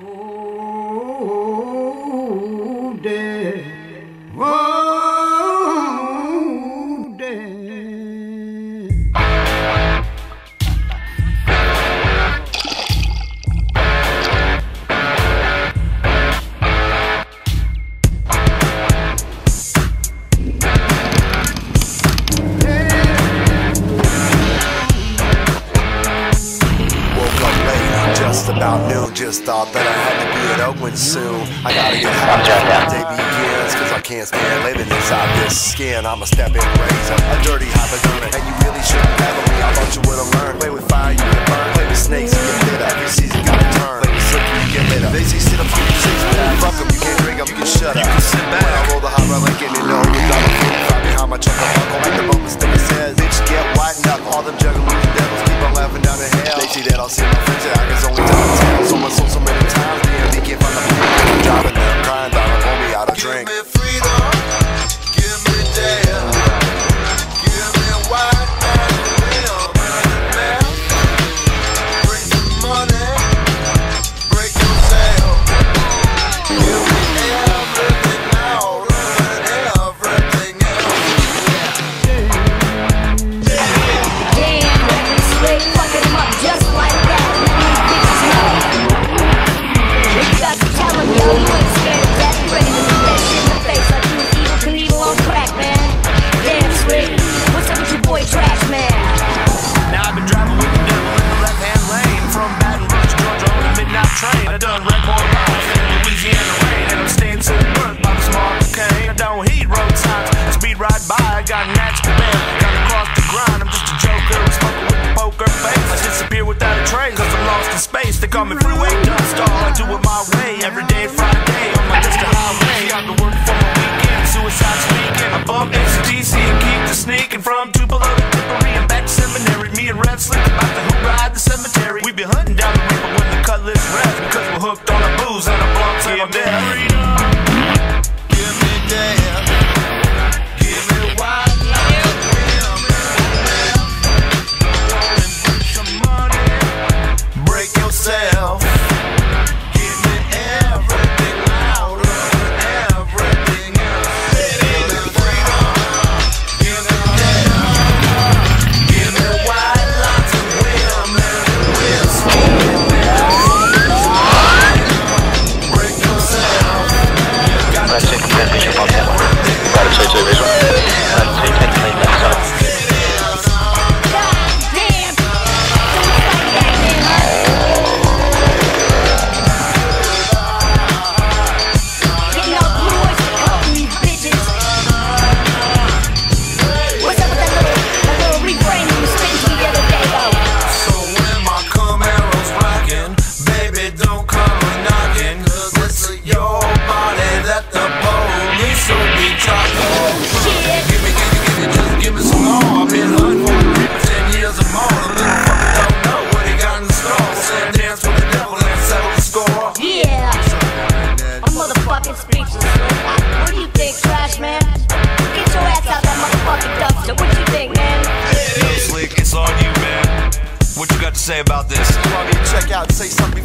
Oh, noon. Just thought that I had to be at Oakland soon. I gotta get high before the day begins, cause I can't stand living inside this skin. I'm a step in razor, a dirty hypodermic, and you really shouldn't have me. I thought you would've learned. Play with fire, you get burned. Play with snakes, you get bit up. Every season got a turn. Play with slicker, you get lit up. They say sit up, you six pack. Fuck 'em, you can't drink 'em, you can shut up. You can sit back. When I roll the hot rod like any know you got. Right behind my chuck, I'm like the moment sticker says. Bitch, get white knuckle. All them juggalos and devils keep on laughing down the hell. They see that I'll see my space They call me freeway dust star, I do it my way. Every day Friday, on my list of highway I've been working for my weekend, suicide speaking. I bump ACDC and keep the sneaking From Tupelo to Tipperary and back to seminary. Me and Red Slick about to hoop ride the cemetery. We be hunting down the river when the cutlass rests Because we're hooked on our booze and our blunts and our death Give me damn,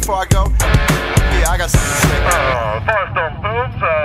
before I go? Yeah, I got something to say. Uh, first off, uh,